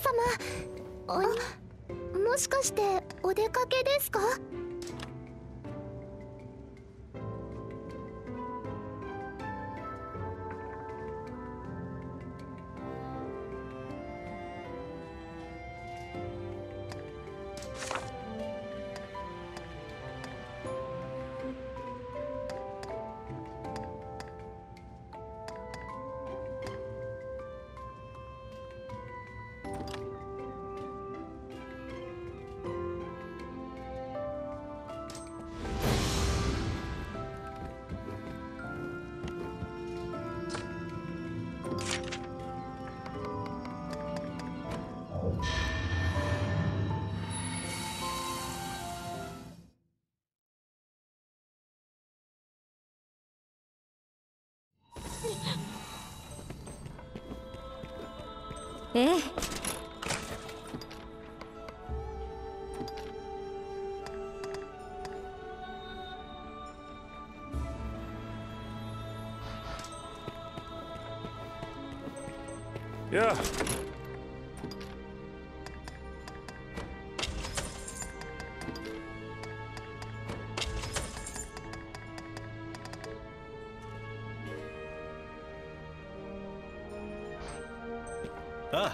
様。おもしかしてお出かけですか？ええや は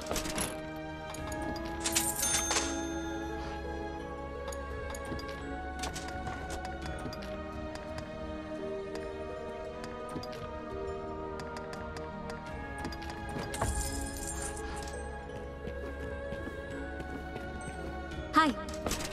い。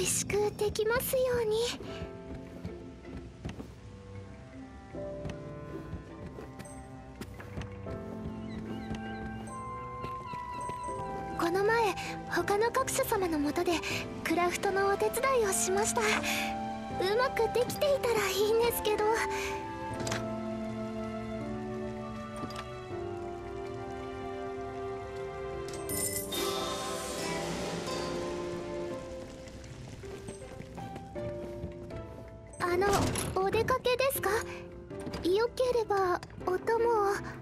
美味しくできますように。この前他の各社様のもとでクラフトのお手伝いをしました。うまくできていたらいいんですけど。あのお出かけですか？よければお供を。